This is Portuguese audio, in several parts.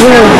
Whoa.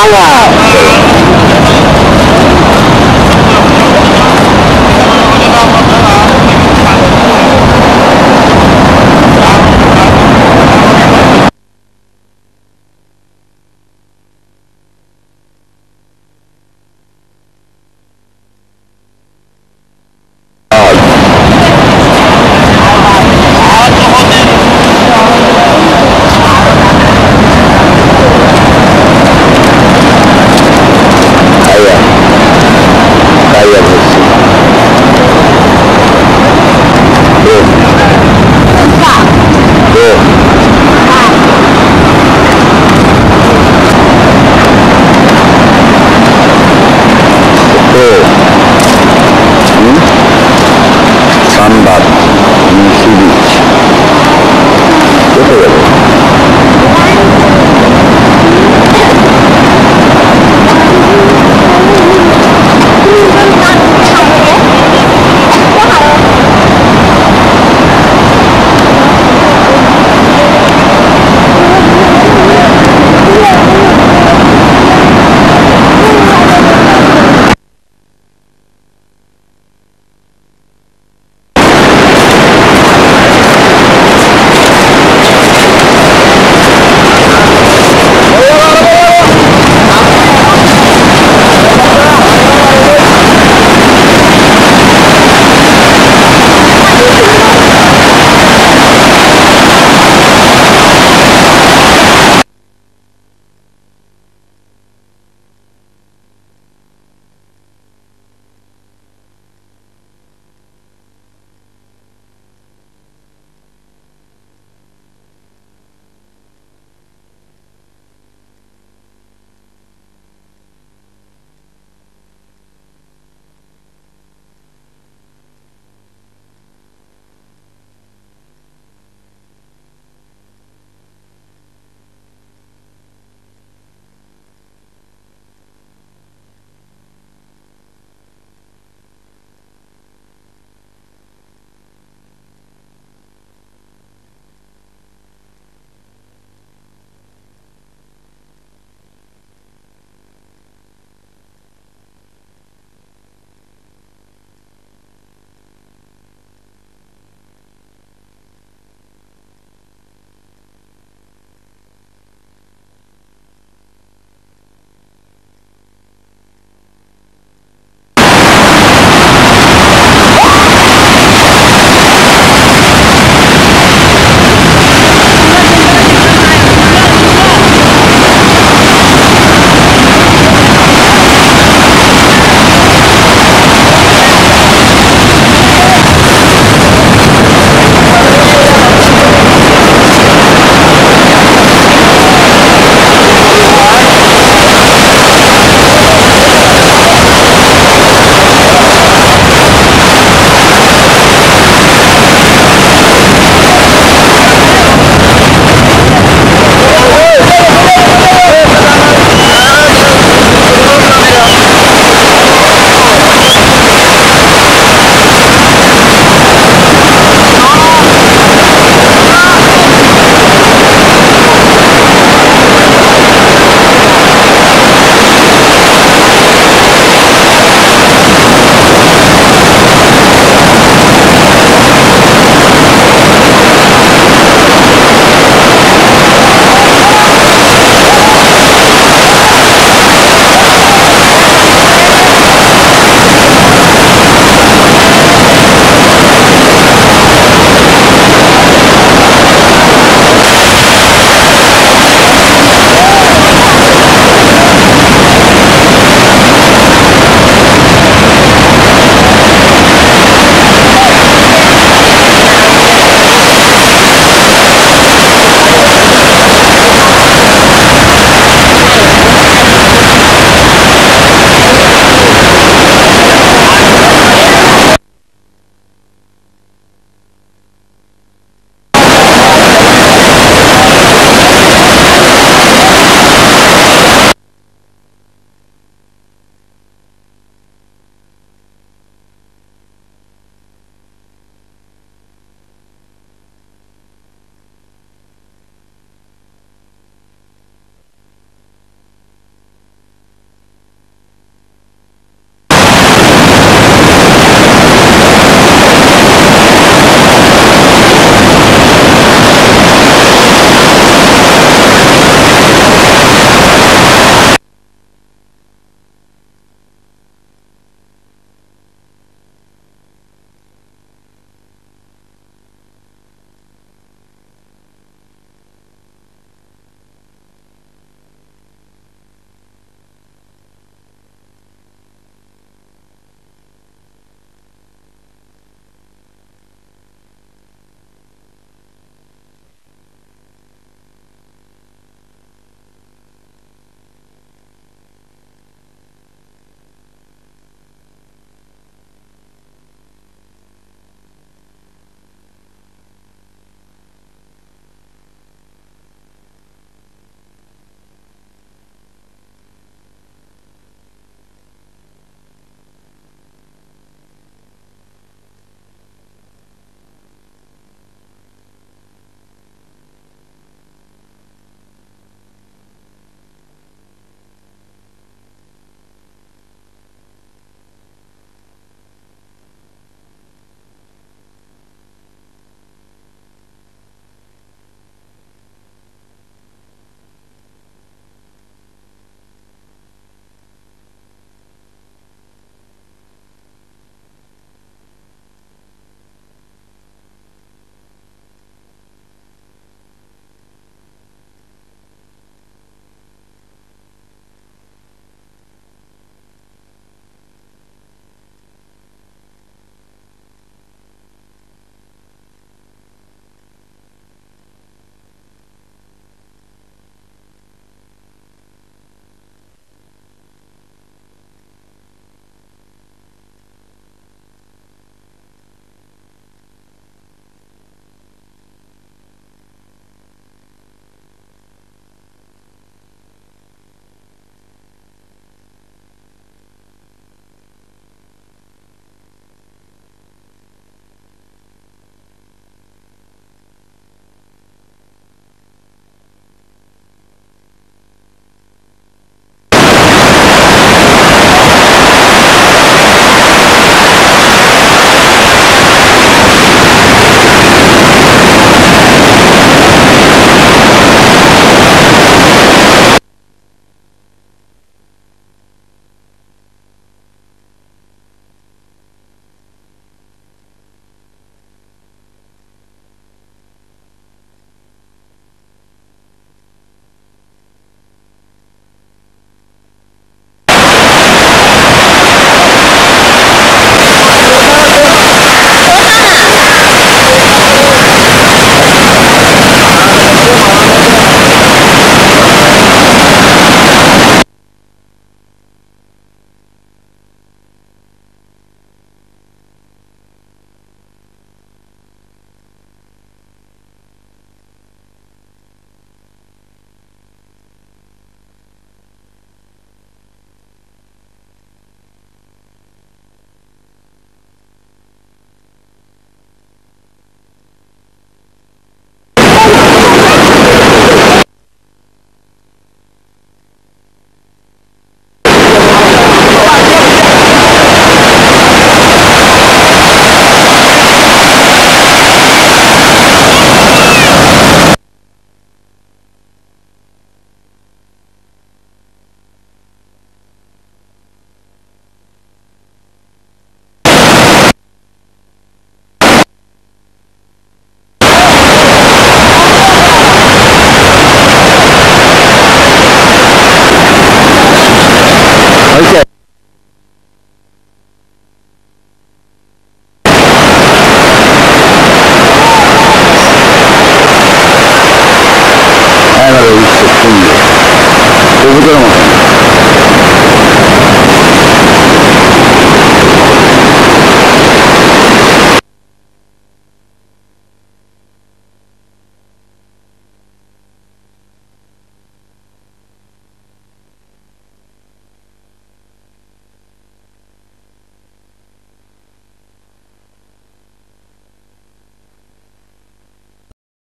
Fala!